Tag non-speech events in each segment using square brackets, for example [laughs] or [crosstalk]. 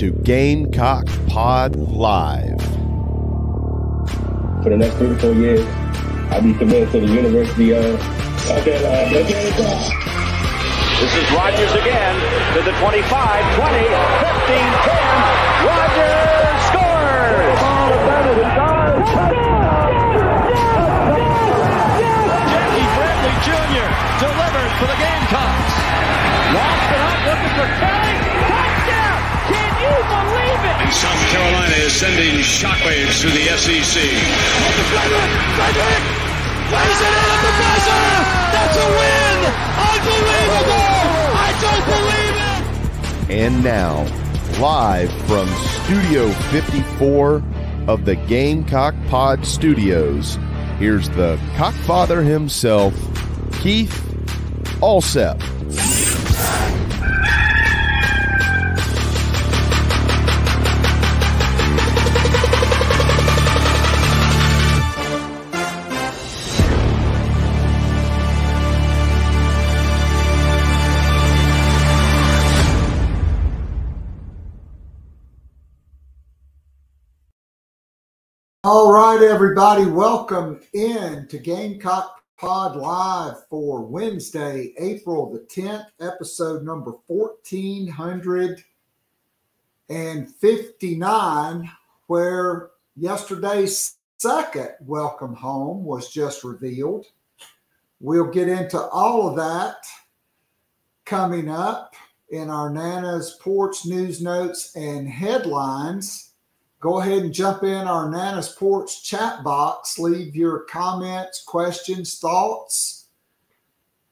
Welcome to Gamecock Pod Live. For the next three to four years, I'll be committed to the University of. Okay, uh, let's get it done. This is Rogers again to the 25, 20, 15, 10. Rogers scores! Jackie Bradley Jr. delivers for the Gamecocks. Lost it up, looking for Kelly. And South Carolina is sending shockwaves through the SEC. Frederick! Frederick! Plays it in at the buzzer! That's a win! Unbelievable! I don't believe it! And now, live from Studio 54 of the Gamecock Pod Studios, here's the cockfather himself, Keith Allsep. All right, everybody, welcome in to Gamecock Pod Live for Wednesday, April the 10th, episode number 1459, where yesterday's second welcome home was just revealed. We'll get into all of that coming up in our Nana's Porch News Notes and Headlines go ahead and jump in our Nana's Porch chat box. Leave your comments, questions, thoughts.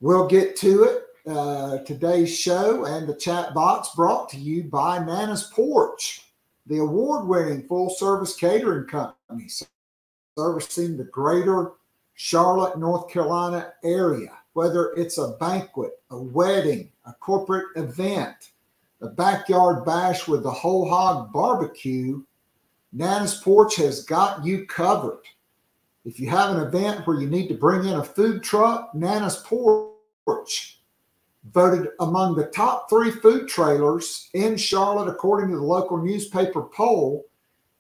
We'll get to it. Uh, today's show and the chat box brought to you by Nana's Porch, the award winning full service catering company servicing the greater Charlotte, North Carolina area. Whether it's a banquet, a wedding, a corporate event, a backyard bash with the whole hog barbecue, Nana's Porch has got you covered. If you have an event where you need to bring in a food truck, Nana's Porch voted among the top three food trailers in Charlotte, according to the local newspaper poll.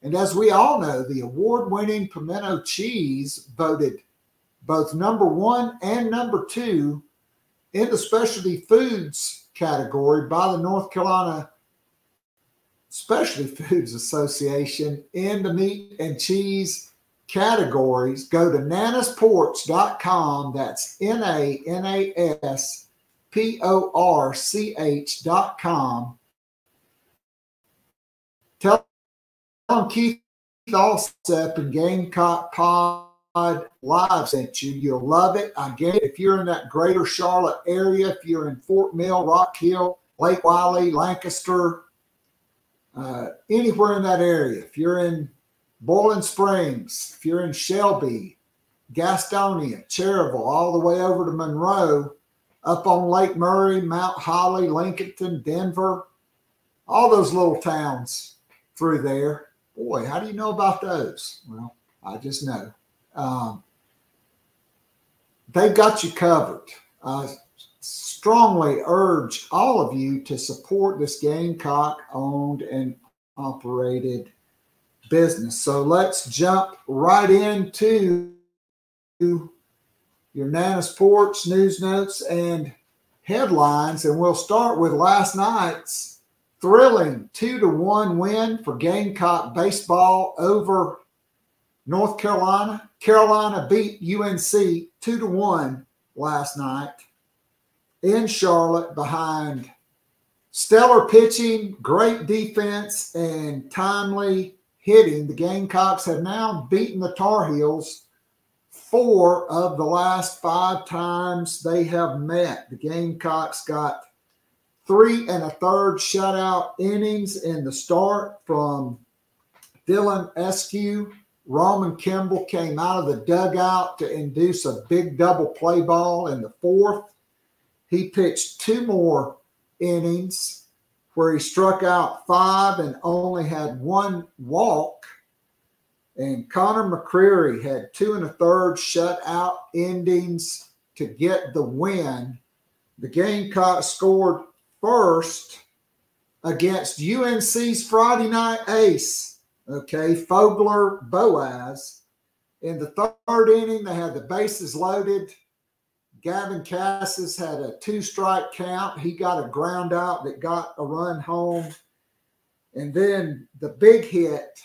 And as we all know, the award winning pimento cheese voted both number one and number two in the specialty foods category by the North Carolina Specialty Foods Association in the meat and cheese categories. Go to nanasporch.com. That's N A N A S P O R C H.com. Tell them Keith Allsep and Gamecock Pod Live sent you. You'll love it. I it. If you're in that greater Charlotte area, if you're in Fort Mill, Rock Hill, Lake Wylie, Lancaster, uh, anywhere in that area. If you're in Boiling Springs, if you're in Shelby, Gastonia, Cherryville, all the way over to Monroe, up on Lake Murray, Mount Holly, Lincolnton, Denver, all those little towns through there. Boy, how do you know about those? Well, I just know. Um, they've got you covered. Uh, strongly urge all of you to support this Gamecock owned and operated business. So let's jump right into your Nana's Porch news notes and headlines. And we'll start with last night's thrilling two to one win for Gamecock baseball over North Carolina. Carolina beat UNC two to one last night in Charlotte behind stellar pitching, great defense, and timely hitting. The Gamecocks have now beaten the Tar Heels four of the last five times they have met. The Gamecocks got three and a third shutout innings in the start from Dylan Eskew. Roman Kimball came out of the dugout to induce a big double play ball in the fourth. He pitched two more innings where he struck out five and only had one walk. And Connor McCreary had two and a third shutout endings to get the win. The Gamecocks scored first against UNC's Friday night ace, okay, Folger Boaz. In the third inning, they had the bases loaded. Gavin Casas had a two strike count. He got a ground out that got a run home. And then the big hit,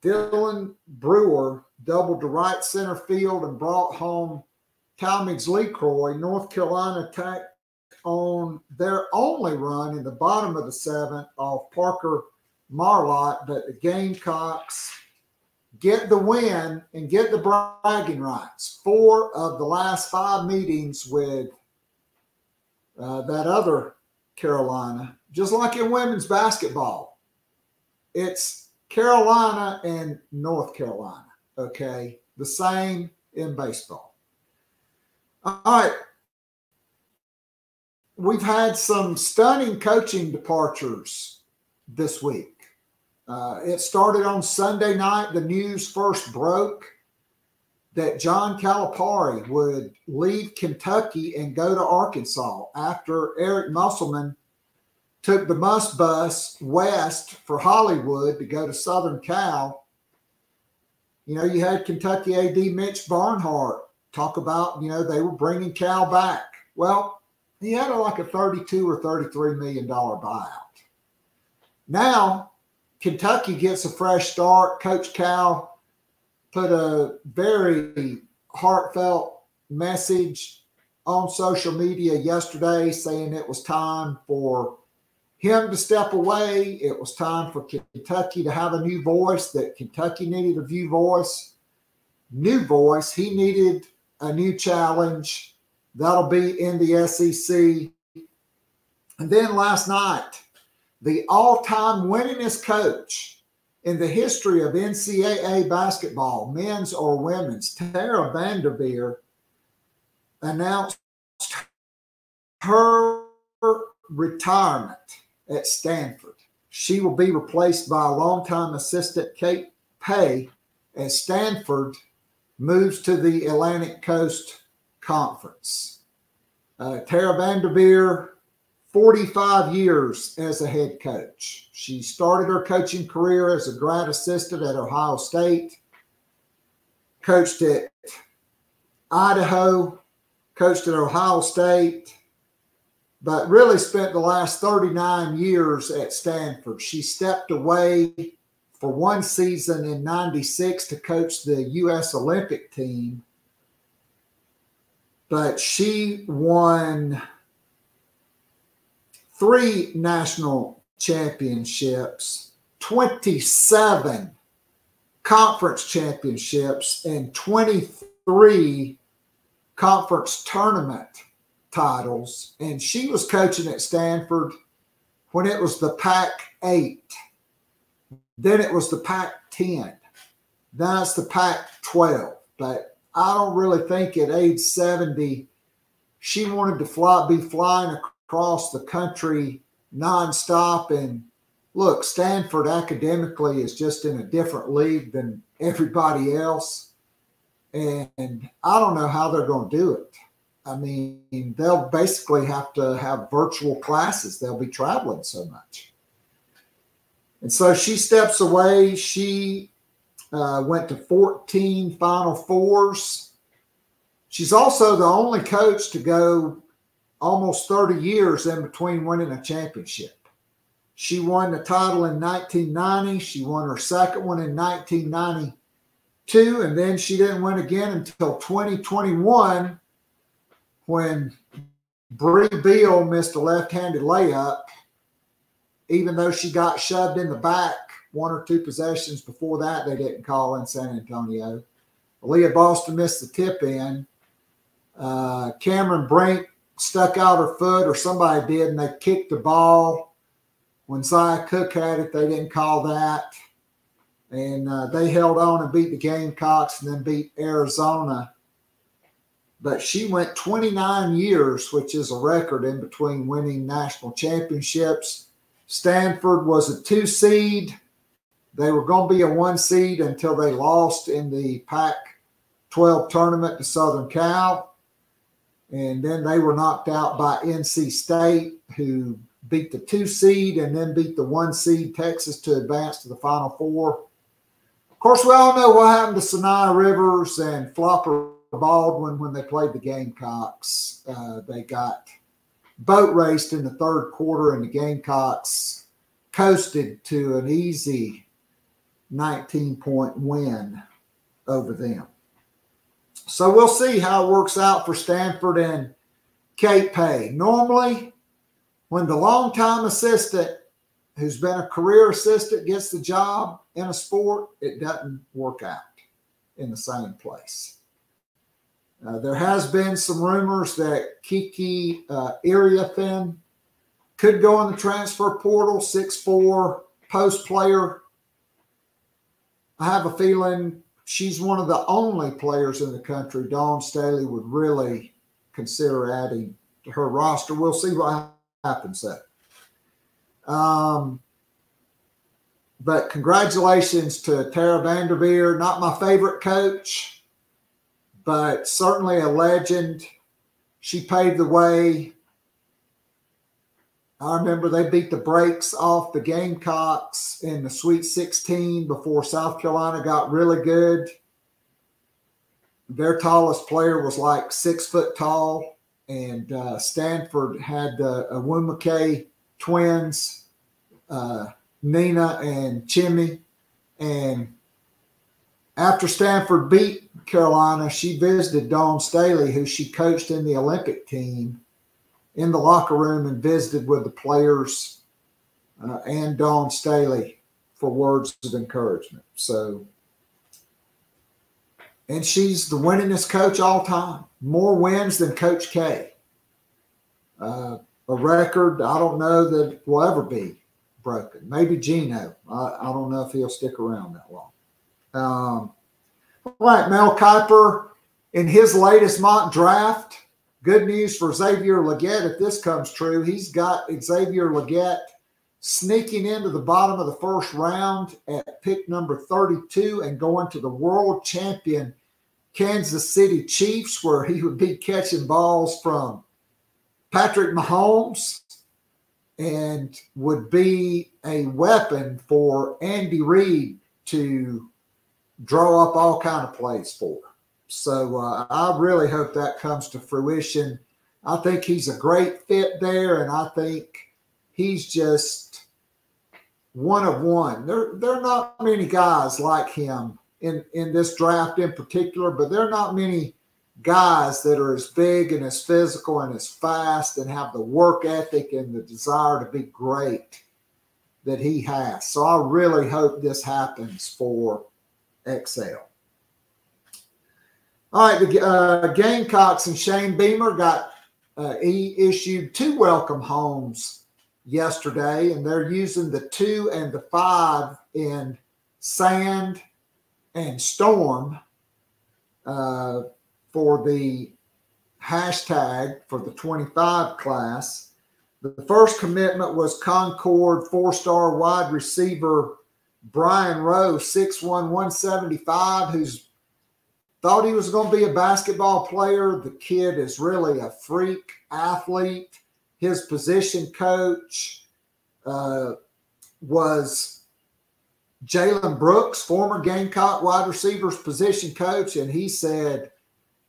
Dylan Brewer doubled to right center field and brought home Talmadge LeCroy. North Carolina attacked on their only run in the bottom of the seventh off Parker Marlott, but the Gamecocks get the win and get the bragging rights. Four of the last five meetings with uh, that other Carolina, just like in women's basketball, it's Carolina and North Carolina. Okay, the same in baseball. All right. We've had some stunning coaching departures this week. Uh, it started on Sunday night. The news first broke that John Calipari would leave Kentucky and go to Arkansas after Eric Musselman took the Muss bus west for Hollywood to go to Southern Cal. You know, you had Kentucky AD Mitch Barnhart talk about, you know, they were bringing Cal back. Well, he had a, like a 32 or 33 million dollar buyout. Now Kentucky gets a fresh start. Coach Cal put a very heartfelt message on social media yesterday saying it was time for him to step away. It was time for Kentucky to have a new voice, that Kentucky needed a new voice. New voice. He needed a new challenge. That'll be in the SEC. And then last night, the all time winningest coach in the history of NCAA basketball, men's or women's, Tara Vanderveer, announced her retirement at Stanford. She will be replaced by longtime assistant, Kate Paye, as Stanford moves to the Atlantic Coast Conference. Uh, Tara Vanderveer 45 years as a head coach. She started her coaching career as a grad assistant at Ohio State, coached at Idaho, coached at Ohio State, but really spent the last 39 years at Stanford. She stepped away for one season in 96 to coach the U.S. Olympic team, but she won three national championships, 27 conference championships, and 23 conference tournament titles. And she was coaching at Stanford when it was the Pac 8. Then it was the Pac 10. Now it's the Pac 12. But I don't really think at age 70, she wanted to fly, be flying across the country nonstop. And look, Stanford academically is just in a different league than everybody else. And I don't know how they're going to do it. I mean, they'll basically have to have virtual classes. They'll be traveling so much. And so she steps away. She uh, went to 14 Final Fours. She's also the only coach to go almost 30 years in between winning a championship. She won the title in 1990. She won her second one in 1992. And then she didn't win again until 2021 when Brea Beal missed a left handed layup, even though she got shoved in the back one or two possessions before that, they didn't call in San Antonio. Leah Boston missed the tip in. Uh, Cameron Brink stuck out her foot or somebody did and they kicked the ball. When Zia Cooke had it, they didn't call that. And uh, they held on and beat the Gamecocks and then beat Arizona. But she went 29 years, which is a record in between winning national championships. Stanford was a two seed. They were going to be a one seed until they lost in the Pac 12 tournament to Southern Cal. And then they were knocked out by NC State, who beat the two seed and then beat the one seed Texas to advance to the Final Four. Of course, we all know what happened to Saniya Rivers and Flopper Baldwin when they played the Gamecocks. Uh, they got boat raced in the third quarter, and the Gamecocks coasted to an easy 19 point win over them. So we'll see how it works out for Stanford and Kate Paye. Normally, when the longtime assistant who's been a career assistant gets the job in a sport, it doesn't work out in the same place. Uh, there has been some rumors that Kiki uh, Iriafen could go in the transfer portal, six four post player. I have a feeling she's one of the only players in the country Dawn Staley would really consider adding to her roster. We'll see what happens there. Um, but congratulations to Tara Vanderveer, not my favorite coach, but certainly a legend. She paved the way. I remember they beat the brakes off the Gamecocks in the Sweet 16 before South Carolina got really good. Their tallest player was like six foot tall, and uh, Stanford had the uh, Wumake twins, uh, Nina and Chimmy. And after Stanford beat Carolina, she visited Dawn Staley, who she coached in the Olympic team in the locker room and visited with the players uh, and Dawn Staley for words of encouragement. So, and she's the winningest coach all time, more wins than Coach K. Uh, a record I don't know that will ever be broken. Maybe Gino. I, I don't know if he'll stick around that long. Um, all right, Mel Kiper in his latest mock draft Good news for Xavier Legette if this comes true. He's got Xavier Legette sneaking into the bottom of the first round at pick number 32 and going to the world champion Kansas City Chiefs, where he would be catching balls from Patrick Mahomes and would be a weapon for Andy Reid to draw up all kind of plays for. So uh, I really hope that comes to fruition. I think he's a great fit there, and I think he's just one of one. There, there are not many guys like him in, in this draft in particular, but there are not many guys that are as big and as physical and as fast and have the work ethic and the desire to be great that he has. So I really hope this happens for Excel. All right, the uh, Gamecocks and Shane Beamer got uh, he issued two welcome homes yesterday, and they're using the two and the five in sand and storm uh, for the hashtag for the 25 class. The first commitment was Concord four star wide receiver Brian Rowe, 6'1, 175, who's Thought he was going to be a basketball player. The kid is really a freak athlete. His position coach uh, was Jalen Brooks, former Gamecock wide receivers position coach, and he said,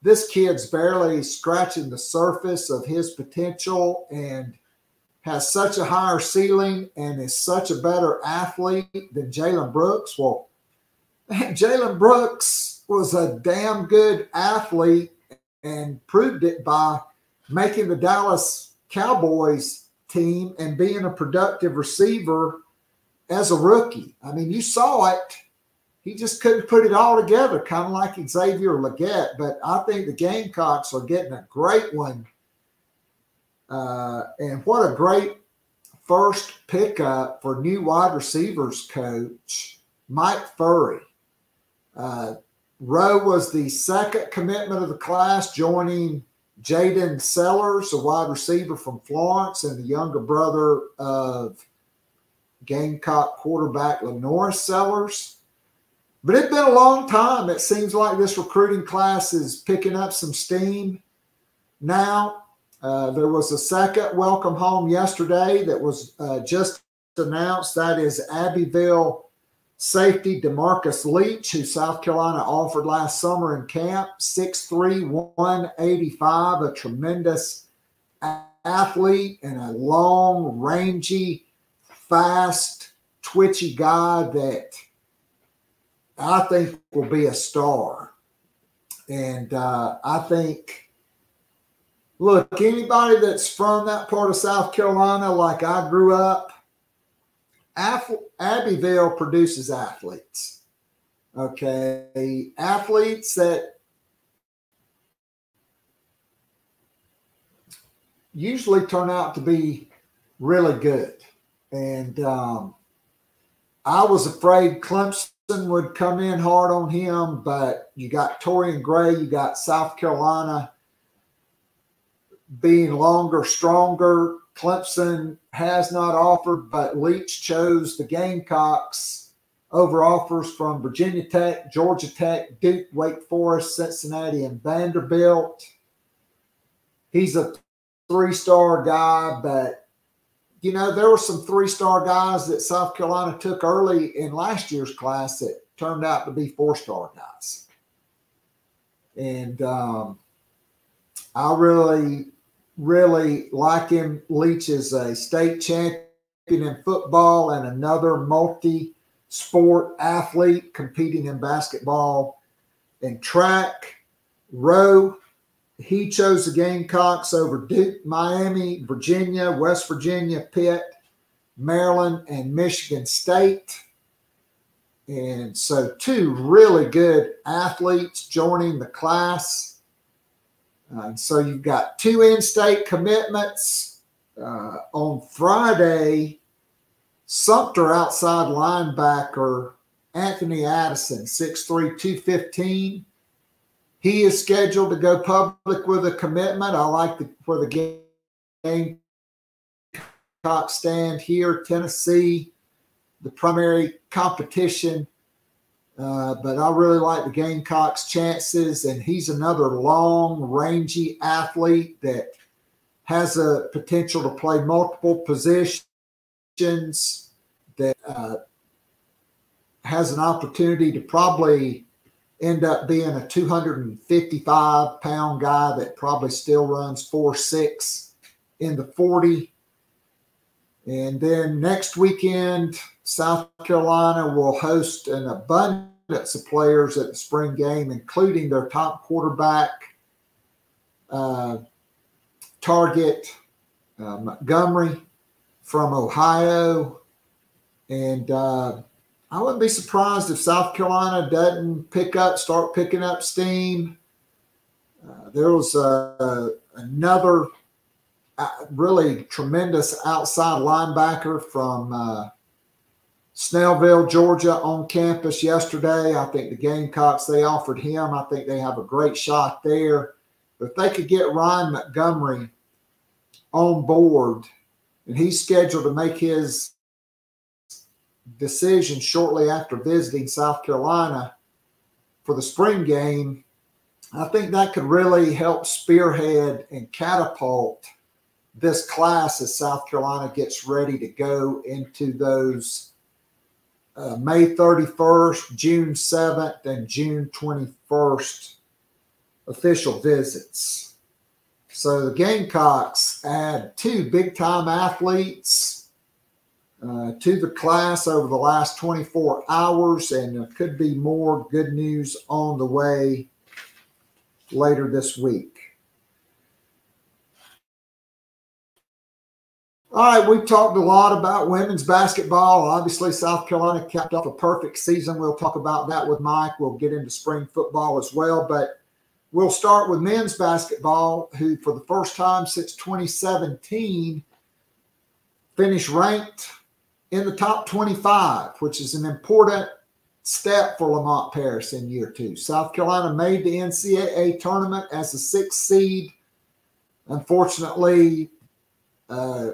This kid's barely scratching the surface of his potential and has such a higher ceiling and is such a better athlete than Jalen Brooks. Well, [laughs] Jalen Brooks was a damn good athlete and proved it by making the Dallas Cowboys team and being a productive receiver as a rookie. I mean, you saw it. He just couldn't put it all together, kind of like Xavier Legette. But I think the Gamecocks are getting a great one. Uh, and what a great first pickup for new wide receivers coach, Mike Furrey. Uh, Rowe was the second commitment of the class, joining Jaden Sellers, a wide receiver from Florence, and the younger brother of Gamecock quarterback LaNorris Sellers. But it's been a long time. It seems like this recruiting class is picking up some steam now. Uh, there was a second welcome home yesterday that was uh, just announced. That is Abbeville safety Demarcus Leach, who South Carolina offered last summer in camp. 6'3, 185, a tremendous athlete and a long, rangy, fast, twitchy guy that I think will be a star. And uh, I think, look, anybody that's from that part of South Carolina, like I grew up, Abbeville produces athletes. Okay. Athletes that usually turn out to be really good. And um, I was afraid Clemson would come in hard on him, but you got Torrian Gray, you got South Carolina being longer, stronger. Clemson has not offered, but Leach chose the Gamecocks over offers from Virginia Tech, Georgia Tech, Duke, Wake Forest, Cincinnati, and Vanderbilt. He's a three star guy, but you know, there were some three star guys that South Carolina took early in last year's class that turned out to be four star guys. And um, I really, really like him. Leach is a state champion in football and another multi sport athlete competing in basketball and track. Rowe he chose the Gamecocks over Duke, Miami, Virginia, West Virginia, Pitt, Maryland, and Michigan State. And so, two really good athletes joining the class. Uh, so, you've got two in state commitments. Uh, on Friday, Sumter outside linebacker Anthony Addison, 6'3, 215 he is scheduled to go public with a commitment. I like the, for the game cock stand here, Tennessee, the primary competition. Uh, but I really like the Gamecocks' chances, and he's another long, rangy athlete that has a potential to play multiple positions. That uh, has an opportunity to probably end up being a 255 pound guy that probably still runs four six in the 40. And then next weekend, South Carolina will host an abundance of players at the spring game, including their top quarterback, uh, target uh, Montgomery from Ohio. And uh, I wouldn't be surprised if South Carolina doesn't pick up, start picking up steam. Uh, there was uh, another really tremendous outside linebacker from uh, Snellville, Georgia, on campus yesterday. I think the Gamecocks they offered him. I think they have a great shot there. But if they could get Ryan Montgomery on board, and he's scheduled to make his decision shortly after visiting South Carolina for the spring game, I think that could really help spearhead and catapult this class as South Carolina gets ready to go into those uh, May 31st, June 7th, and June 21st official visits. So the Gamecocks add two big time athletes uh, to the class over the last 24 hours, and there could be more good news on the way later this week. All right, we've talked a lot about women's basketball. Obviously, South Carolina capped off a perfect season. We'll talk about that with Mike. We'll get into spring football as well. But we'll start with men's basketball, who, for the first time since 2017, finished ranked in the top 25, which is an important step for Lamont Paris in year two. South Carolina made the NCAA tournament as a sixth seed. Unfortunately, uh,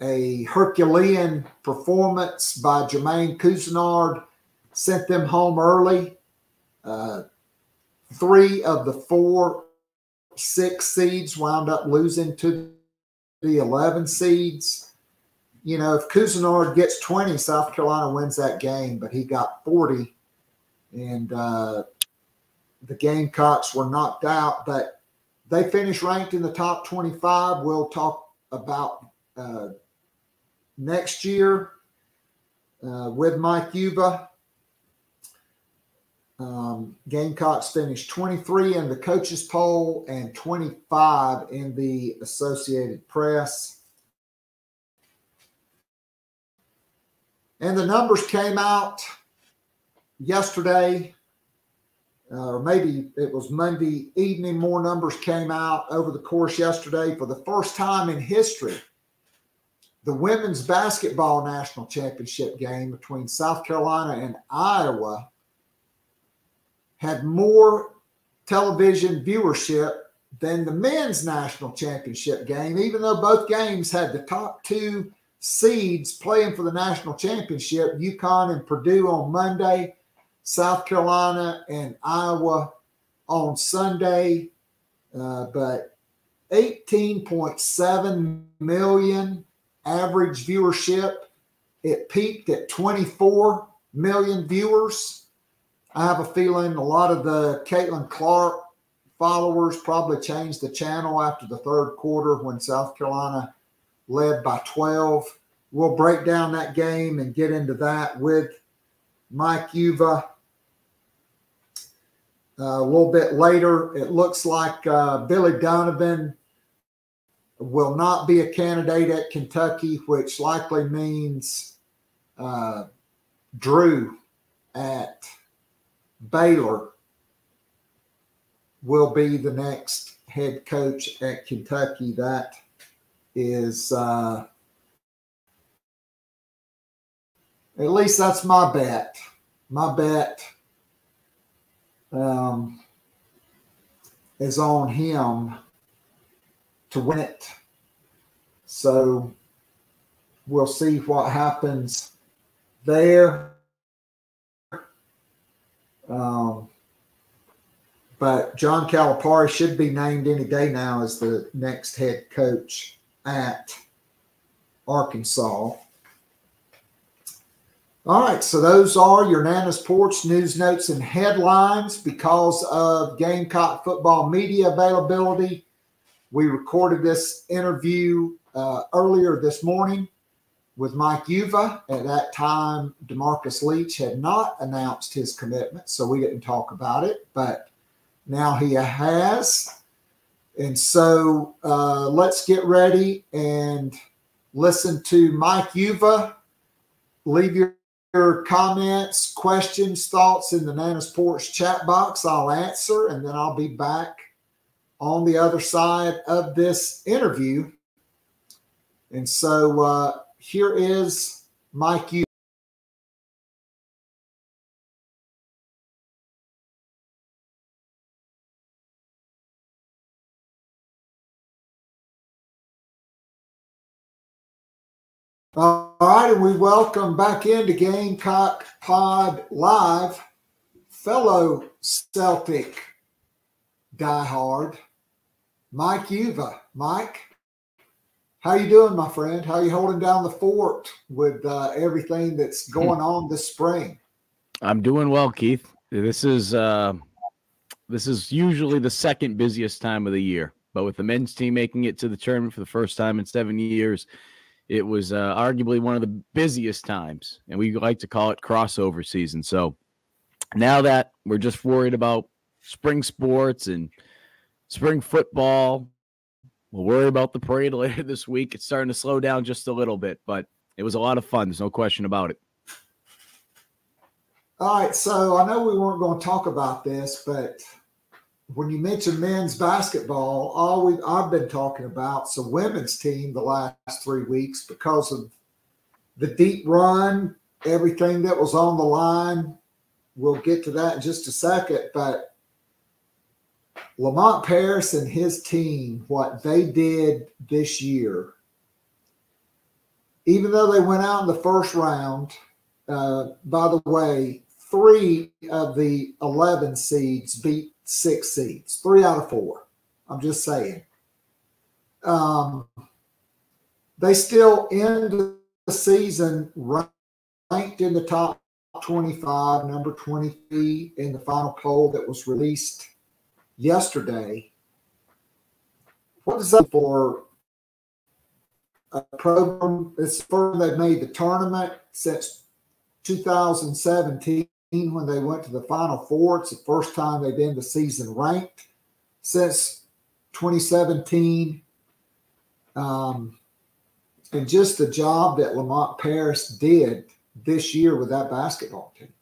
a Herculean performance by Jermaine Couisnard sent them home early. Uh, three of the four six seeds wound up losing to the 11 seeds. You know, if Couisnard gets 20, South Carolina wins that game, but he got 40. And uh, the Gamecocks were knocked out, but they finished ranked in the top 25. We'll talk about uh, next year uh, with Mike Uva. Um, Gamecocks finished 23 in the coaches poll and 25 in the Associated Press. And the numbers came out yesterday, uh, or maybe it was Monday evening. More numbers came out over the course yesterday for the first time in history. The women's basketball national championship game between South Carolina and Iowa had more television viewership than the men's national championship game, even though both games had the top two seeds playing for the national championship UConn and Purdue on Monday, South Carolina and Iowa on Sunday. Uh, but 18.7 million average viewership. It peaked at 24 million viewers. I have a feeling a lot of the Caitlin Clark followers probably changed the channel after the third quarter when South Carolina led by 12. We'll break down that game and get into that with Mike Uva. Uh, a little bit later, it looks like uh, Billy Donovan will not be a candidate at Kentucky, which likely means uh, Drew at Baylor will be the next head coach at Kentucky. That is, uh, at least that's my bet. My bet um, is on him to win it. So we'll see what happens there. Um, but John Calipari should be named any day now as the next head coach at Arkansas. All right, so those are your Nana's Porch news notes and headlines. Because of Gamecock football media availability, we recorded this interview uh, earlier this morning with Mike Uva. At that time, Demarcus Leach had not announced his commitment, so we didn't talk about it, but now he has. And so uh, let's get ready and listen to Mike Uva. Leave your, your comments, questions, thoughts in the Nana's Porch chat box. I'll answer, and then I'll be back on the other side of this interview. And so, uh, here is Mike U. All right, and we welcome back into Gamecock Pod Live, fellow Celtic diehard, Mike Uva. Mike, how you doing, my friend? How you holding down the fort with uh, everything that's [laughs] going on this spring? I'm doing well, Keith. This is uh, this is usually the second busiest time of the year, but with the men's team making it to the tournament for the first time in seven years, it was uh, arguably one of the busiest times, and we like to call it crossover season. So now that we're just worried about spring sports and spring football We'll worry about the parade [laughs] later this week. It's starting to slow down just a little bit, but it was a lot of fun. There's no question about it. All right. So I know we weren't going to talk about this, but when you mentioned men's basketball, all we I've been talking about is the women's team the last three weeks because of the deep run, everything that was on the line. We'll get to that in just a second, but Lamont Paris and his team, what they did this year, even though they went out in the first round, uh, by the way, three of the 11 seeds beat six seeds, three out of four. I'm just saying. Um, they still end the season ranked in the top 25, number 23 in the final poll that was released yesterday. What is that for a program? It's the first they've made the tournament since 2017 when they went to the Final Four. It's the first time they've been the season ranked since 2017. Um, and just the job that Lamont Paris did this year with that basketball team.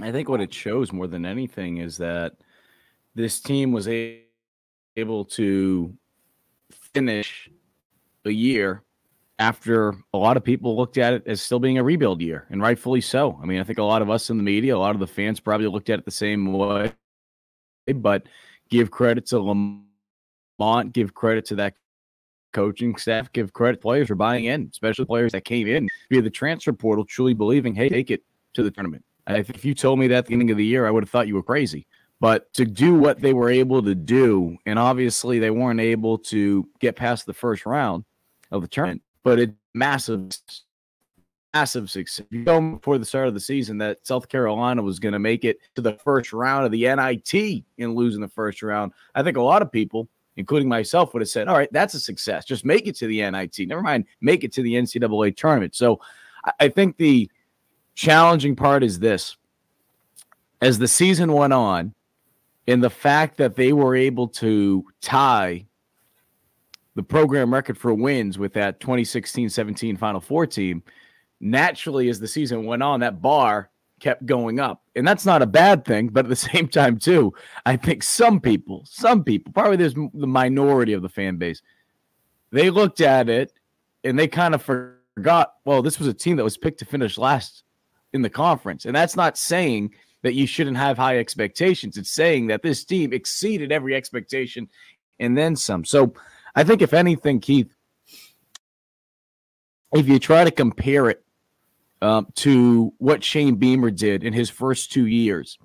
I think what it shows more than anything is that this team was able to finish a year after a lot of people looked at it as still being a rebuild year, and rightfully so. I mean, I think a lot of us in the media, a lot of the fans probably looked at it the same way. But give credit to Lamont, give credit to that coaching staff, give credit players for buying in, especially players that came in via the transfer portal, truly believing, hey, take it to the tournament. I if you told me that at the beginning of the year, I would have thought you were crazy. But to do what they were able to do, and obviously they weren't able to get past the first round of the tournament, but it massive, massive success. You know, before the start of the season that South Carolina was going to make it to the first round of the NIT and losing the first round. I think a lot of people including myself, would have said, all right, that's a success. Just make it to the NIT. Never mind, make it to the NCAA tournament. So I think the challenging part is this. As the season went on, in the fact that they were able to tie the program record for wins with that 2016 17 Final Four team, naturally, as the season went on, that bar kept going up. And that's not a bad thing, but at the [laughs] same time, too, I think some people, some people, probably there's the minority of the fan base, they looked at it and they kind of forgot, well, this was a team that was picked to finish last in the conference. And that's not saying that you shouldn't have high expectations. It's saying that this team exceeded every expectation and then some. So I think, if anything, Keith, if you try to compare it um, to what Shane Beamer did in his first two years.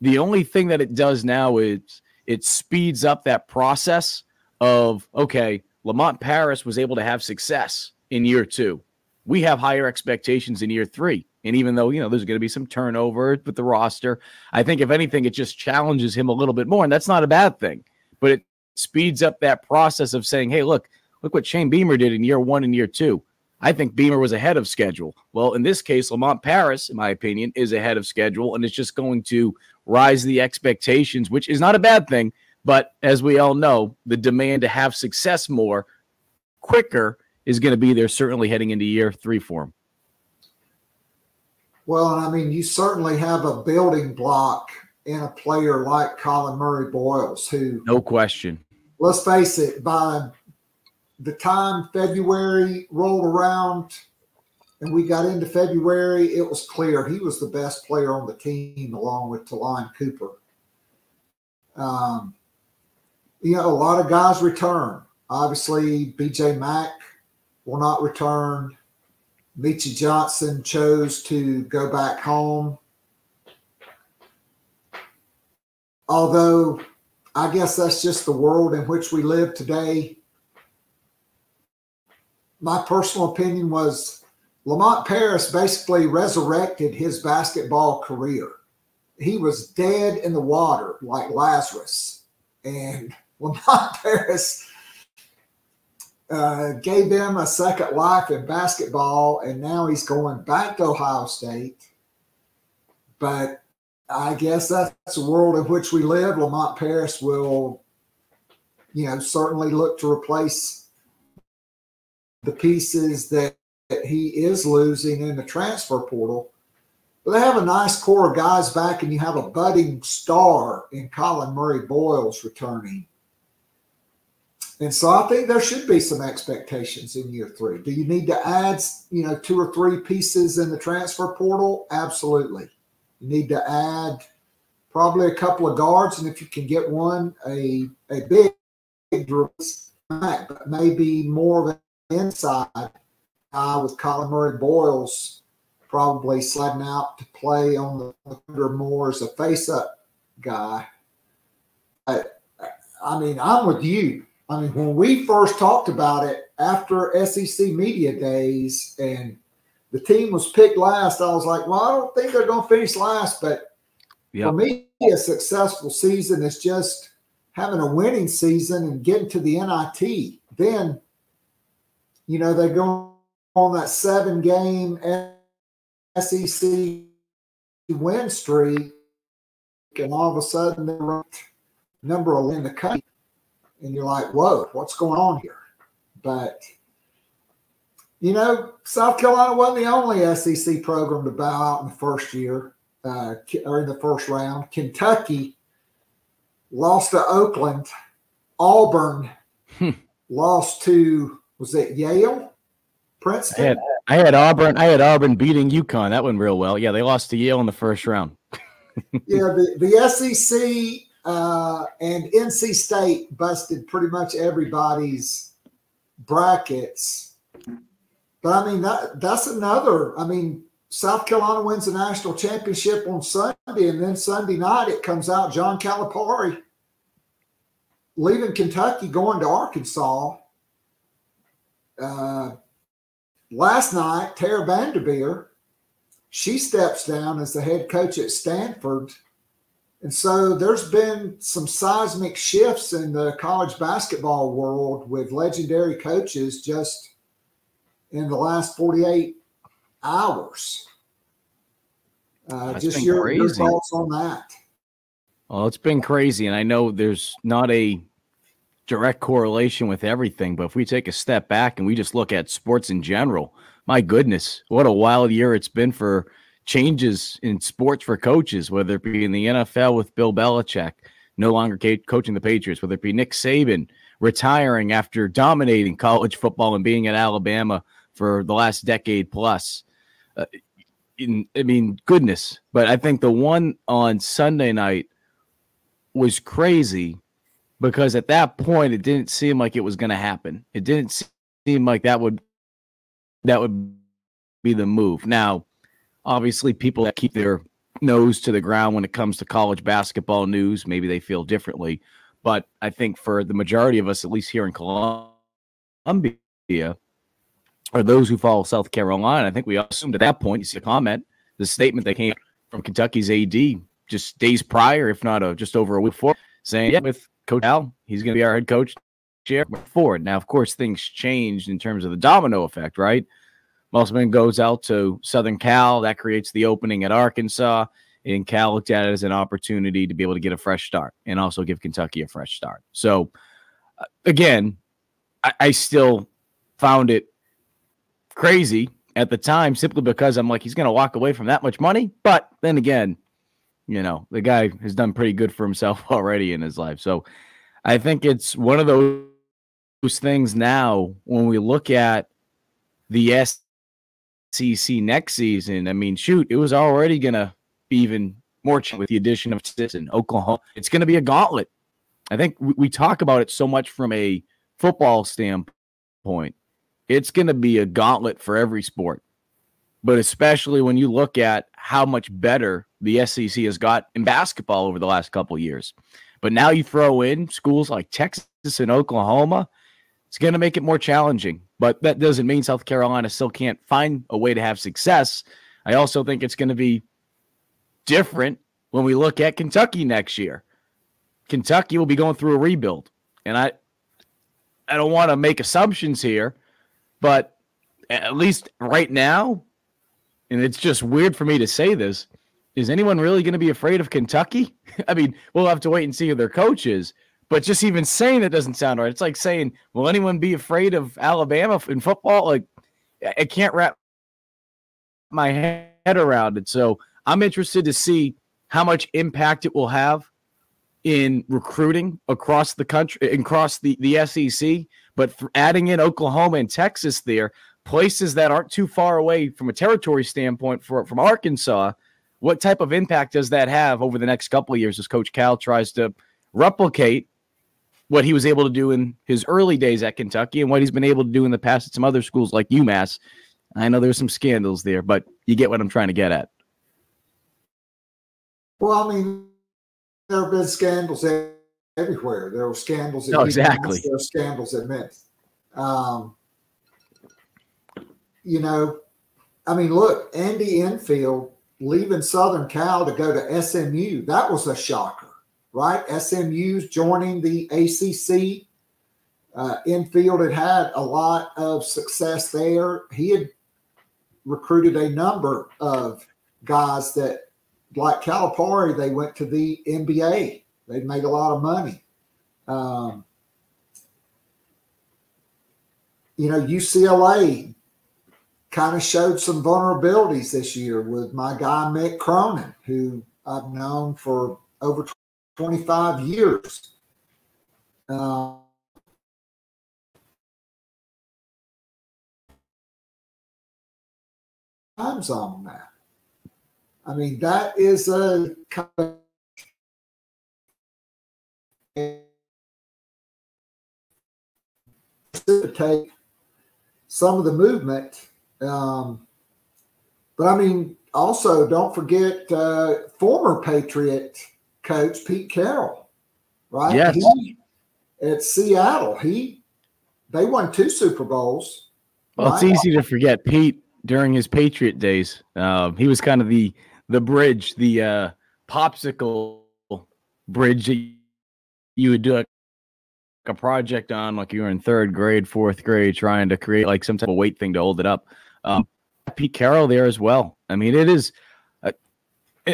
The only thing that it does now is it speeds up that process of okay, Lamont Paris was able to have success in year two. We have higher expectations in year three. And even though, you know, there's going to be some turnover with the roster, I think if anything, it just challenges him a little bit more. And that's not a bad thing. But it speeds up that process of saying, hey, look, look what Shane Beamer did in year one and year two. I think Beamer was ahead of schedule. Well, in this case, Lamont Paris, in my opinion, is ahead of schedule, and it's just going to rise the expectations, which is not a bad thing. But as we all know, the demand to have success more quicker is going to be there, certainly heading into year three for him. Well, I mean, you certainly have a building block in a player like Collin Murray Boyles, who, no question, let's face it, by the time February rolled around and we got into February, it was clear he was the best player on the team along with Ta'Lon Cooper. Um, you know, a lot of guys return. Obviously, BJ Mack will not return. Meechie Johnson chose to go back home. Although I guess that's just the world in which we live today my personal opinion was Lamont Paris basically resurrected his basketball career. He was dead in the water like Lazarus. And [laughs] Lamont Paris uh, gave him a second life in basketball, and now he's going back to Ohio State. But I guess that's the world in which we live. Lamont Paris will, you know, certainly look to replace the pieces that, that he is losing in the transfer portal. But they have a nice core of guys back, and you have a budding star in Collin Murray Boyles returning. And so I think there should be some expectations in year three. Do you need to add, you know, two or three pieces in the transfer portal? Absolutely. You need to add probably a couple of guards, and if you can get one, a a big, big but maybe more of an inside uh, with Collin Murray Boyles probably sliding out to play on the under more as a face up guy. I, I mean, I'm with you. I mean, when we first talked about it after SEC media days and the team was picked last, I was like, well, I don't think they're going to finish last. But yep. for me, a successful season is just having a winning season and getting to the NIT. Then, you know, they go on that seven game SEC win streak, and all of a sudden they're number 11 in the country. And you're like, whoa, what's going on here? But, you know, South Carolina wasn't the only SEC program to bow out in the first year uh, or in the first round. Kentucky lost to Oakland. Auburn hmm. lost to, was it Yale? Princeton? I had, I had Auburn. I had Auburn beating UConn. That went real well. Yeah, they lost to Yale in the first round. [laughs] yeah, the, the SEC uh, and NC State busted pretty much everybody's brackets. But I mean that that's another. I mean, South Carolina wins the national championship on Sunday, and then Sunday night it comes out John Calipari leaving Kentucky, going to Arkansas. Uh, last night, Tara VanDerveer, she steps down as the head coach at Stanford and so there's been some seismic shifts in the college basketball world with legendary coaches just in the last 48 hours. Uh, just your, your, thoughts on that. Well, it's been crazy. And I know there's not a direct correlation with everything, but if we take a step back and we just look at sports in general, my goodness, what a wild year it's been for changes in sports for coaches, whether it be in the NFL with Bill Belichick no longer coaching the Patriots, whether it be Nick Saban retiring after dominating college football and being at Alabama for the last decade plus. Uh, in, I mean, goodness. But I think the one on Sunday night was crazy because at that point it didn't seem like it was going to happen. It didn't seem like that would that would be the move. Now, obviously people that keep their nose to the ground when it comes to college basketball news, maybe they feel differently. But I think for the majority of us, at least here in Columbia, or those who follow South Carolina, I think we assumed at that point, you see a comment, the statement that came from Kentucky's AD just days prior, if not a, just over a week before, saying, yeah, with Coach Cal, he's going to be our head coach chair forward. Now, of course, things changed in terms of the domino effect, right? Musselman goes out to Southern Cal. That creates the opening at Arkansas. And Cal looked at it as an opportunity to be able to get a fresh start and also give Kentucky a fresh start. So, uh, again, I, I still found it crazy at the time simply because I'm like, he's going to walk away from that much money. But then again, you know, the guy has done pretty good for himself [laughs] already in his life. So I think it's one of those things now when we look at the S SEC next season, I mean, shoot, it was already going to be even more with the addition of Stetson, Oklahoma. It's going to be a gauntlet. I think we, we talk about it so much from a football standpoint. It's going to be a gauntlet for every sport, but especially when you look at how much better the SEC has got in basketball over the last couple years. But now you throw in schools like Texas and Oklahoma, it's going to make it more challenging. But that doesn't mean South Carolina still can't find a way to have success. I also think it's going to be different when we look at Kentucky next year. Kentucky will be going through a rebuild. And I I don't want to make assumptions here, but at least right now, and it's just weird for me to say this, is anyone really going to be afraid of Kentucky? [laughs] I mean, we'll have to wait and see who their coach is. But just even saying it doesn't sound right. It's like saying, "Will anyone be afraid of Alabama in football?" Like, I can't wrap my head around it. So I'm interested to see how much impact it will have in recruiting across the country, across the the SEC. But adding in Oklahoma and Texas there, places that aren't too far away from a territory standpoint for, from Arkansas, what type of impact does that have over the next couple of years as Coach Cal tries to replicate what he was able to do in his early days at Kentucky and what he's been able to do in the past at some other schools like UMass. I know there's some scandals there, but you get what I'm trying to get at. Well, I mean, there have been scandals everywhere. There were scandals. No, exactly. There were scandals at Memphis. Um, you know, I mean, look, Andy Enfield leaving Southern Cal to go to SMU. That was a shocker, right? SMU's joining the ACC. Uh, Enfield had had a lot of success there. He had recruited a number of guys that, like Calipari, they went to the NBA. They'd made a lot of money. Um, you know, UCLA kind of showed some vulnerabilities this year with my guy Mick Cronin, who I've known for over 25 years. Uh, times on that. I mean, that is a kind of precipitate some of the movement. Um, but I mean, also don't forget uh, former Patriot coach Pete Carroll, right? Yes. He, at Seattle, he they won two Super Bowls. Well, it's easy to forget Pete during his Patriot days. Um, he was kind of the the bridge, the uh, popsicle bridge that you would do a, a project on, like you were in third grade, fourth grade, trying to create like some type of weight thing to hold it up. Um, Pete Carroll there as well. I mean, it is.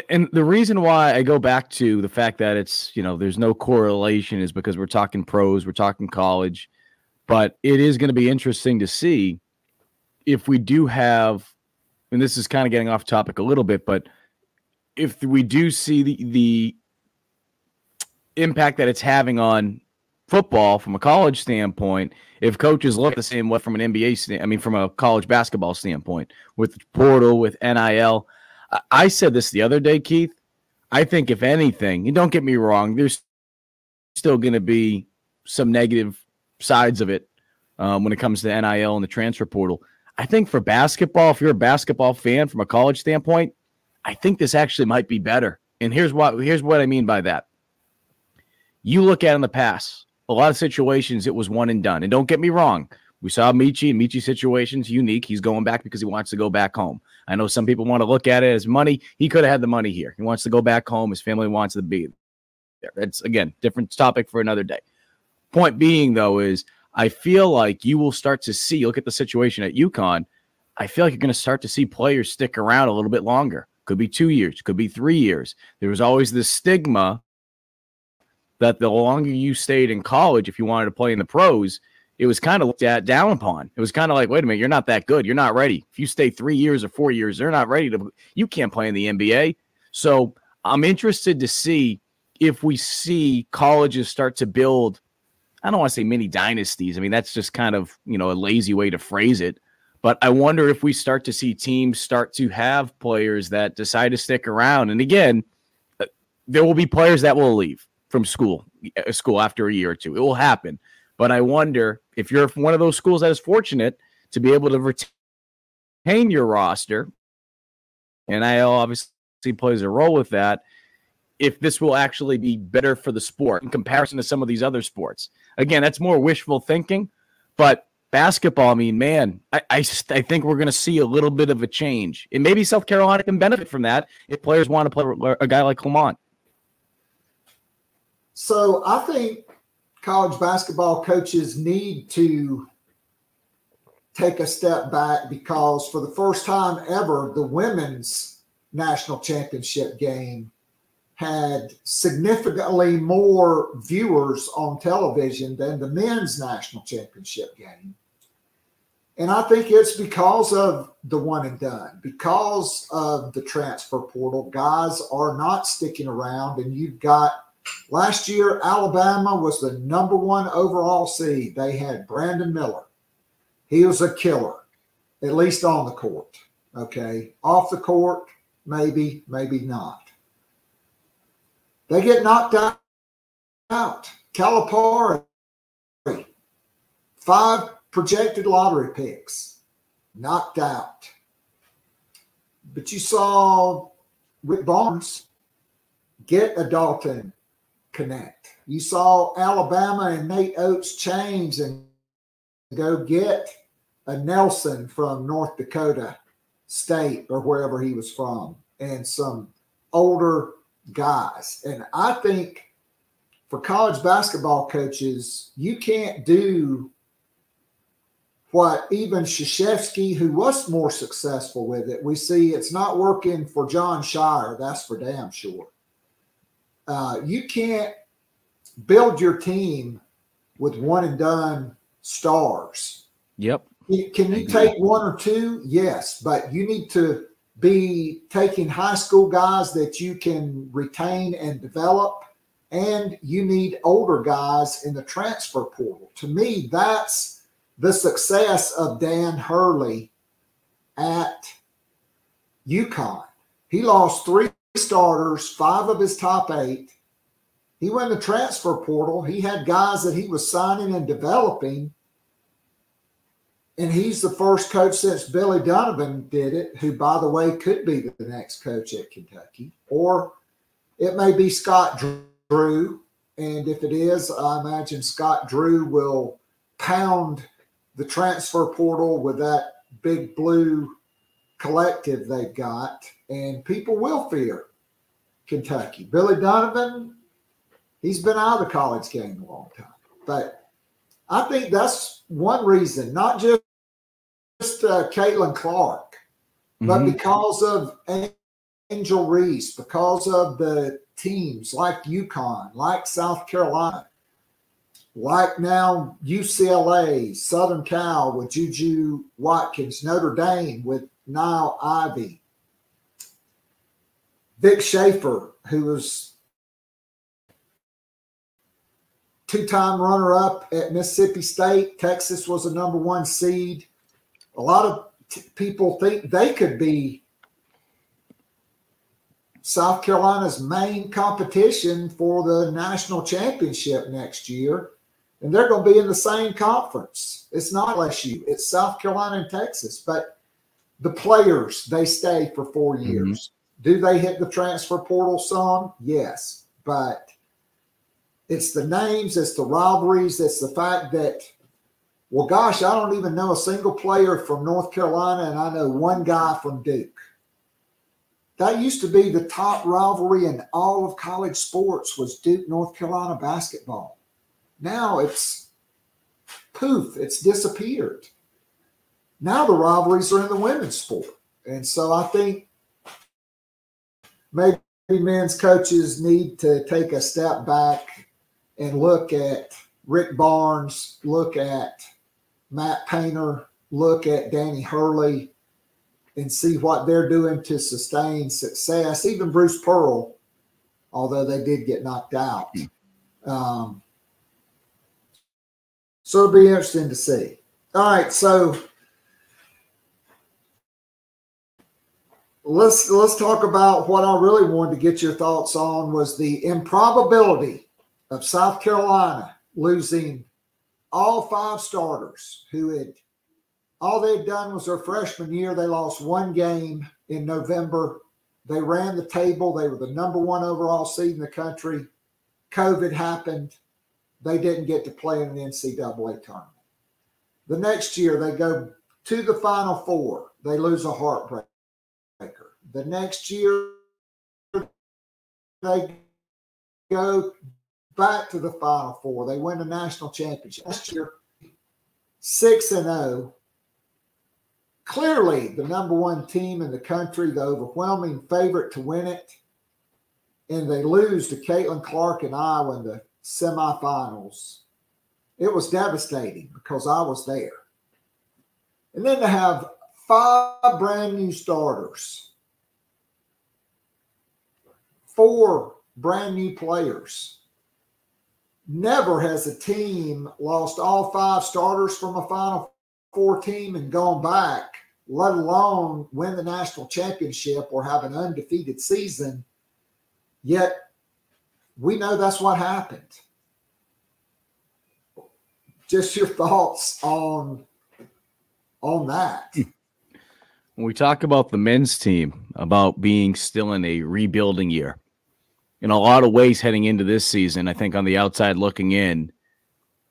And the reason why I go back to the fact that it's, you know, there's no correlation is because we're talking pros, we're talking college, but it is going to be interesting to see if we do have, and this is kind of getting off topic a little bit, but if we do see the the impact that it's having on football from a college standpoint, if coaches look the same way from an NBA, stand, I mean, from a college basketball standpoint, with portal, with NIL. I- said this the other day, Keith. I think if anything, and don't get me wrong, there's still going to be some negative sides of it um, when it comes to NIL and the transfer portal. I think for basketball, if you're a basketball fan from a college standpoint, I think this actually might be better. And here's what here's what I mean by that. You look at in the past, a lot of situations it was one and done. And don't get me wrong, we saw Meechie and Meechie's situation's unique. He's going back because he wants to go back home. I know some people want to look at it as money. He could have had the money here. He wants to go back home. His family wants to be there. That's again different topic for another day. Point being though is I feel like you will start to see. Look at the situation at UConn. I feel like you're going to start to see players stick around a little bit longer. Could be two years, could be three years. There was always this stigma that the longer you stayed in college, if you wanted to play in the pros, it was kind of looked at down upon. It was kind of like, wait a minute, you're not that good. You're not ready. If you stay three years or four years, they're not ready to. You can't play in the NBA. So I'm interested to see if we see colleges start to build. I don't want to say mini dynasties. I mean, that's just kind of you know a lazy way to phrase it. But I wonder if we start to see teams start to have players that decide to stick around. And again, uh, there will be players that will leave from school, uh, school after a year or two. It will happen. But I wonder if you're one of those schools that is fortunate to be able to retain your roster, and I obviously plays a role with that. If this will actually be better for the sport in comparison to some of these other sports, again, that's more wishful thinking. But basketball, I mean, man, I I think we're going to see a little bit of a change, and maybe South Carolina can benefit from that if players want to play uh, a guy like Lamont. So I think college basketball coaches need to take a step back because for the first time ever, the women's national championship game had significantly more viewers on television than the men's national championship game. And I think it's because of the one and done, because of the transfer portal. Guys are not sticking around, and you've got Last year, Alabama was the number one overall seed. They had Brandon Miller. He was a killer, at least on the court. Okay. Off the court, maybe, maybe not. They get knocked out. Calipari, five projected lottery picks, knocked out. But you saw Rick Barnes get a Dalton Knecht. You saw Alabama and Nate Oats change and go get a Nelson from North Dakota State or wherever he was from, and some older guys. And I think for college basketball coaches, you can't do what even Krzyzewski, who was more successful with it, we see it's not working for Jon Scheyer. That's for damn sure. Uh, you can't build your team with one and done stars. Yep. Can you take one or two? Yes, but you need to be taking high school guys that you can retain and develop and you need older guys in the transfer portal. To me, that's the success of Dan Hurley at UConn. He lost three starters, five of his top eight. He went the transfer portal. He had guys that he was signing and developing. And he's the first coach since Billy Donovan did it, who, by the way, could be the next coach at Kentucky. Or it may be Scott Drew. And if it is, I imagine Scott Drew will pound the transfer portal with that big blue collective they've got, and people will fear Kentucky. Billy Donovan, he's been out of the college game a long time. But I think that's one reason, not just, just uh, Caitlin Clark, but mm-hmm. because of Angel Reese, because of the teams like UConn, like South Carolina, like now UCLA, Southern Cal with Juju Watkins, Notre Dame with Niele Ivey, Vic Schaefer, who was two-time runner-up at Mississippi State. Texas was a number one seed. A lot of people think they could be South Carolina's main competition for the national championship next year. And they're going to be in the same conference. It's not LSU, it's South Carolina and Texas. But the players, they stay for 4 mm-hmm. years. Mm-hmm. Do they hit the transfer portal some? Yes. But it's the names, it's the rivalries, it's the fact that, well, gosh, I don't even know a single player from North Carolina, and I know one guy from Duke. That used to be the top rivalry in all of college sports was Duke North Carolina basketball. Now it's poof, it's disappeared. Now the rivalries are in the women's sport. And so I think maybe men's coaches need to take a step back and look at Rick Barnes, look at Matt Painter, look at Danny Hurley, and see what they're doing to sustain success. Even Bruce Pearl, although they did get knocked out. Um, so it'll be interesting to see. All right, so let's let's talk about what I really wanted to get your thoughts on was the improbability of South Carolina losing all five starters who had all they'd done was their freshman year. They lost one game in November. They ran the table. They were the number one overall seed in the country. COVID happened. They didn't get to play in the NCAA tournament. The next year, they go to the Final Four. They lose a heartbreaker. The next year, they go back to the Final Four. They win a national championship. Last year, 6 and 0 clearly the number one team in the country, the overwhelming favorite to win it. And they lose to Caitlin Clark and Iowa in the semifinals. It was devastating because I was there. And then to have five brand new starters, four brand new players. Never has a team lost all five starters from a Final Four team and gone back let alone win the national championship or have an undefeated season. Yet we know that's what happened. Just your thoughts on on that. Hmm. When we talk about the men's team, about being still in a rebuilding year, in a lot of ways heading into this season. I think on the outside looking in,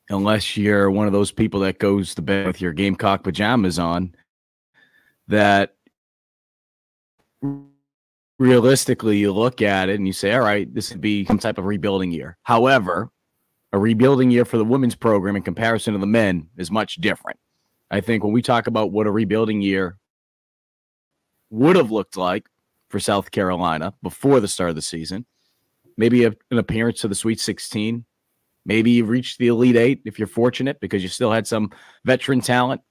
unless you're one of those people that goes to bed with your Gamecock pajamas on, that realistically you look at it and you say, all right, this would be some type of rebuilding year. However, a rebuilding year for the women's program in comparison to the men is much different. I think when we talk about what a rebuilding year would have looked like for South Carolina before the start of the season, maybe a, an appearance to the Sweet 16. Maybe you've reached the Elite Eight if you're fortunate because you still had some veteran talent,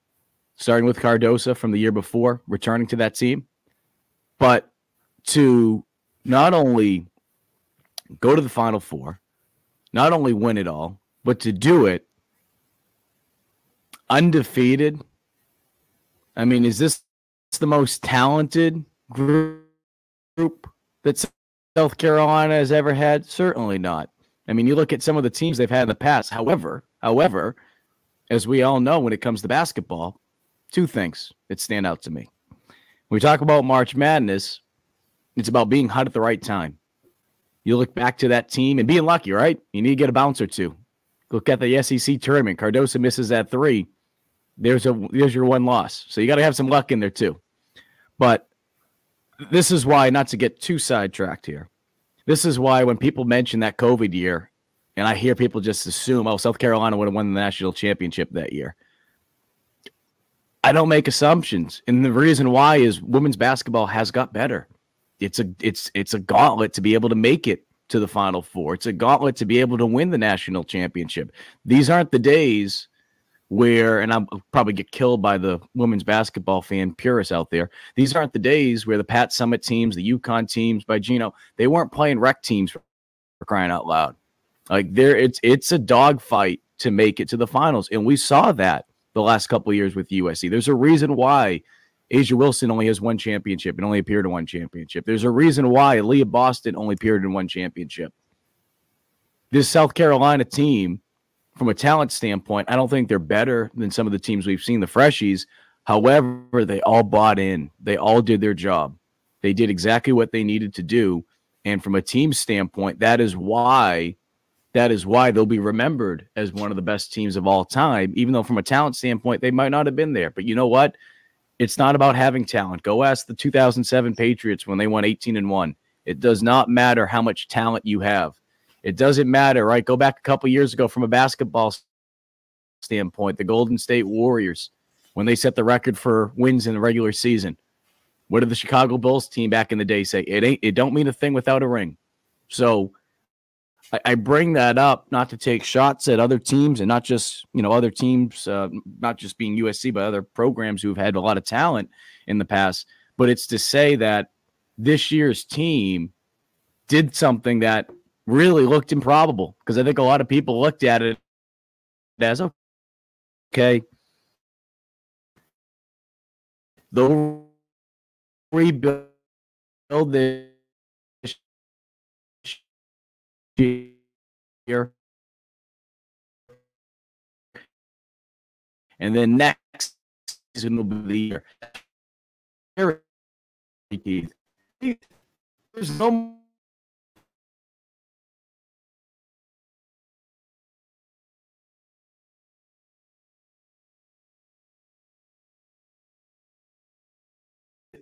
starting with Cardoso from the year before, returning to that team. But to not only go to the Final Four, not only win it all, but to do it undefeated. I mean, is this the most talented group that South Carolina has ever had? Certainly not. I mean, you look at some of the teams they've had in the past. However, however, as we all know, when it comes to basketball, two things that stand out to me. When we talk about March Madness, it's about being hot at the right time. You look back to that team and being lucky, right? You need to get a bounce or two. Look at the SEC tournament. Cardoso misses that three. There's a there's your one loss. So you got to have some luck in there too. But this is why, not to get too sidetracked here. This is why when people mention that COVID year, and I hear people just assume, oh, South Carolina would have won the national championship that year. I don't make assumptions. And the reason why is women's basketball has got better it's a it's it's a gauntlet to be able to make it to the final four. It's a gauntlet to be able to win the national championship. These aren't the days where, and I'll probably get killed by the women's basketball fan purists out there. These aren't the days where the Pat Summitt teams, the UConn teams by Gino, they weren't playing rec teams for crying out loud. Like there, it's it's a dogfight to make it to the finals, and we saw that the last couple years with USC. There's a reason why A'ja Wilson only has one championship and only appeared in one championship. There's a reason why Leah Boston only appeared in one championship. This South Carolina team, from a talent standpoint, I don't think they're better than some of the teams we've seen, the freshies. However, they all bought in. They all did their job. They did exactly what they needed to do. And from a team standpoint, that is why that is why they'll be remembered as one of the best teams of all time, even though from a talent standpoint, they might not have been there. But you know what? It's not about having talent. Go ask the 2007 Patriots when they won 18 and 1. It does not matter how much talent you have. It doesn't matter, right? Go back a couple years ago from a basketball standpoint, the Golden State Warriors when they set the record for wins in the regular season. What did the Chicago Bulls team back in the day say? It ain't it don't mean a thing without a ring. So I, bring that up not to take shots at other teams and not just you know other teams, uh, not just being USC, but other programs who've had a lot of talent in the past. But it's to say that this year's team did something that really looked improbable because I think a lot of people looked at it as okay. They'll rebuild this year. And then next season will be the year. There's no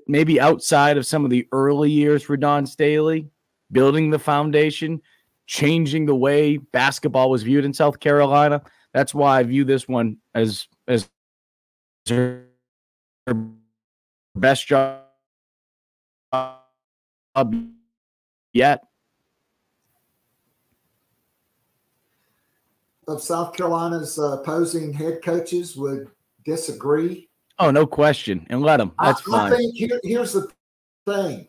maybe outside of some of the early years for Dawn Staley, building the foundation, changing the way basketball was viewed in South Carolina. That's why I view this one as as her best job yet. Of South Carolina's uh, opposing head coaches would disagree. Oh, no question, and let them. That's I, fine. I think here, here's the thing: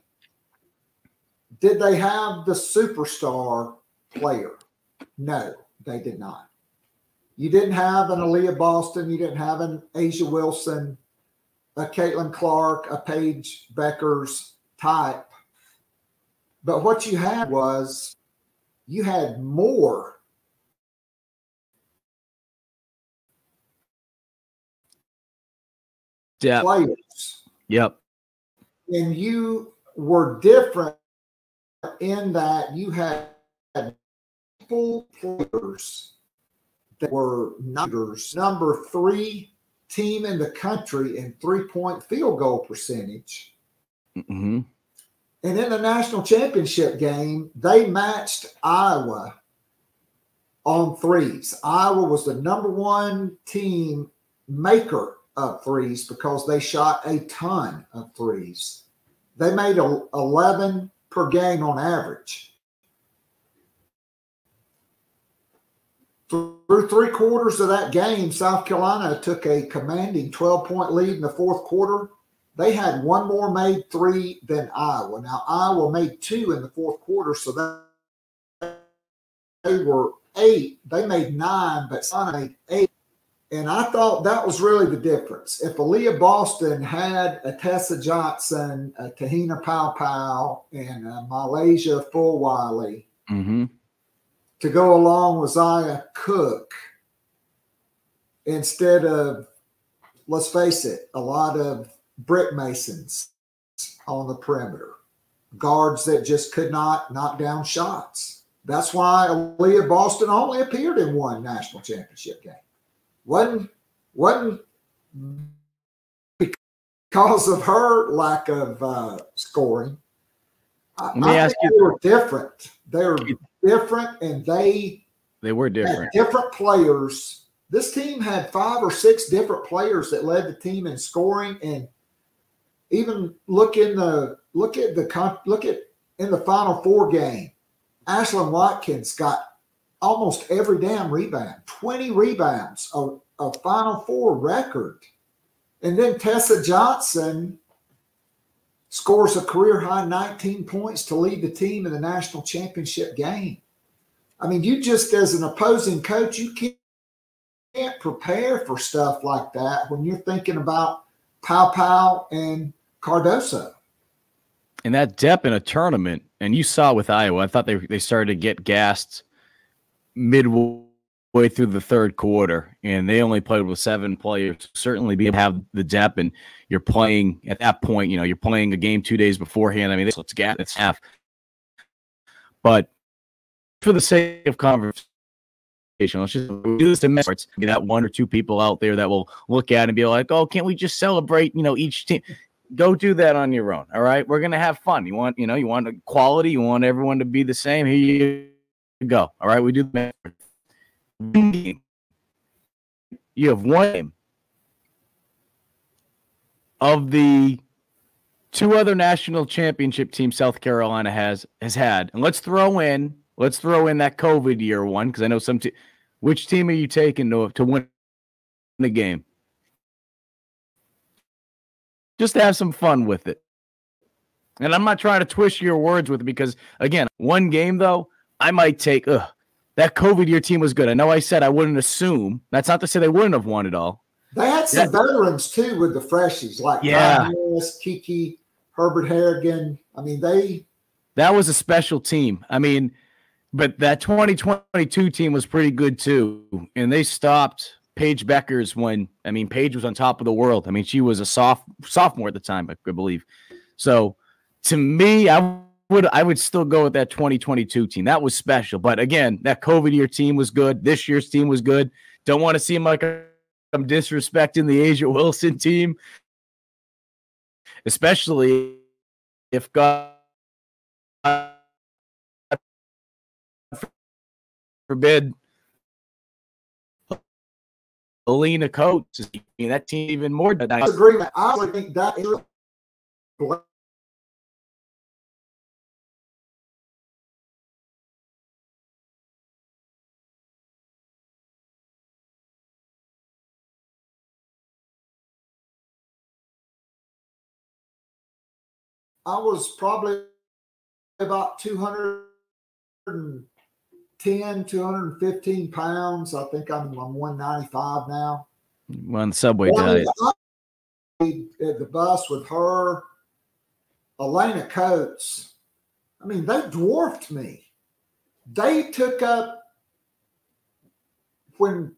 Did they have the superstar player. No, they did not. You didn't have an Aliyah Boston. You didn't have an A'ja Wilson, a Caitlin Clark, a Paige Bueckers type. But what you had was you had more Depth. players. Yep. And you were different in that you had full players that were numbers, number three team in the country in three point field goal percentage. Mm-hmm. And in the national championship game, they matched Iowa on threes. Iowa was the number one team maker of threes because they shot a ton of threes. They made 11 per game on average. Through three quarters of that game, South Carolina took a commanding 12 point lead in the fourth quarter. They had one more made three than Iowa. Now, Iowa made two in the fourth quarter, so that they were eight. They made nine, but Sana made eight. And I thought that was really the difference. If Aliyah Boston had a Tessa Johnson, a Te-Hina Paopao, and a MiLaysia Fulwiley Mm-hmm. to go along with Zia Cooke instead of, let's face it, a lot of brick masons on the perimeter, guards that just could not knock down shots. That's why Aliyah Boston only appeared in one national championship game. Wasn't wasn't because of her lack of uh, scoring. I, Let me I ask think they were different. They were different, and they They were different. different players. This team had five or six different players that led the team in scoring, and even look in the look at the con- look at in the final four game. Ashlyn Watkins got almost every damn rebound, twenty rebounds, a, a final four record, and then Tessa Johnson scores a career high 19 points to lead the team in the national championship game. I mean, you just as an opposing coach, you can't, can't prepare for stuff like that when you're thinking about Paopao and Cardoso. And that depth in a tournament, and you saw with Iowa, I thought they they started to get gassed midway through the third quarter, and they only played with seven players. Certainly, be able to have the depth, and you're playing at that point. You know, you're playing a game two days beforehand. I mean, let's gas it's half. But for the sake of conversation, let's just do this to sports. Get that one or two people out there that will look at and be like, "Oh, can't we just celebrate?" You know, each team go do that on your own. All right. We're gonna have fun. You want, you know, you want quality, you want everyone to be the same. Here you go. All right, we do the you have one game of the two other national championship teams South Carolina has has had. And let's throw in let's throw in that COVID year one because I know some te- which team are you taking to, to win the game? just to have some fun with it. And I'm not trying to twist your words with it because, again, one game though, I might take. Ugh, that COVID year team was good. I know I said I wouldn't assume. That's not to say they wouldn't have won it all. They had some veterans too with the freshies, like Yeah. Harris, Kiki, Herbert Harrigan. I mean, they That was a special team. I mean, but that 2022 team was pretty good too. And they stopped Paige Bueckers when I mean Paige was on top of the world. I mean, she was a soft sophomore at the time, I believe. So to me, I would I would still go with that 2022 team. That was special. But again, that COVID year team was good. This year's team was good. Don't want to seem like I'm disrespecting the A'ja Wilson team, especially if God forbid Alaina Coates is making that team even more disagree. I would think that is I was probably about 210, 215 pounds. I think I'm, I'm 195 now. On the subway diet. At the bus with her, Alaina Coates. I mean, they dwarfed me. They took up when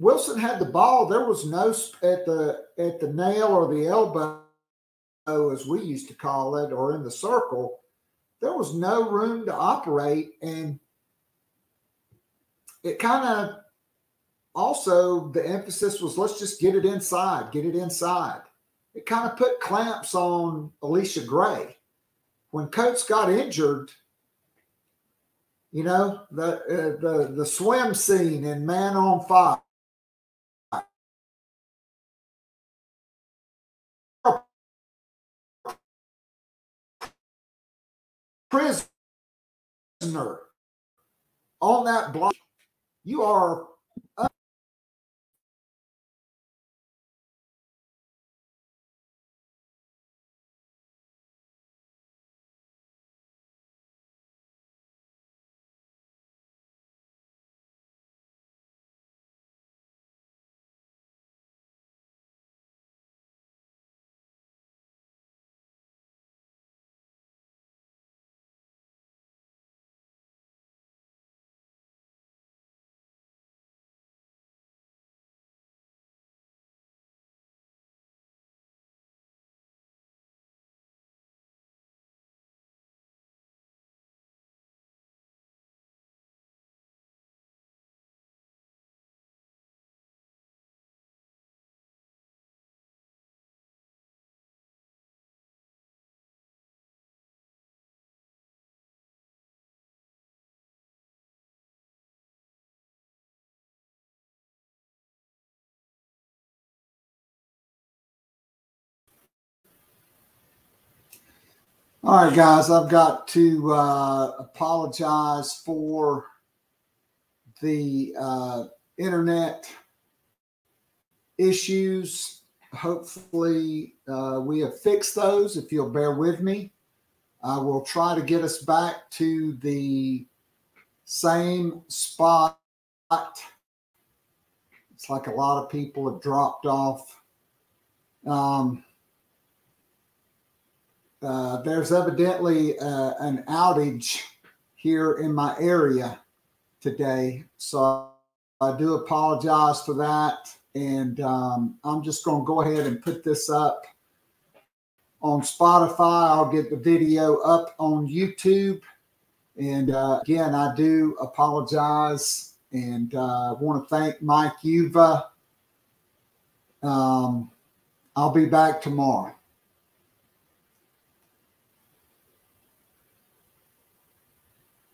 Wilson had the ball. There was no at the at the nail or the elbow, as we used to call it, or in the circle. there was no room to operate. And it kind of also the emphasis was let's just get it inside, get it inside. It kind of put clamps on Allisha Gray. When Coates got injured, you know, the uh, the the swim scene in Man on Fire. Prisoner on that block, you are All right, guys, I've got to uh, apologize for the uh, internet issues. Hopefully, uh, we have fixed those. If you'll bear with me, I will try to get us back to the same spot. It's like a lot of people have dropped off. Um, uh, there's evidently uh, an outage here in my area today. So I do apologize for that. And um, I'm just going to go ahead and put this up on Spotify. I'll get the video up on YouTube. And uh, again, I do apologize and uh, want to thank Mike Uva. Um, I'll be back tomorrow.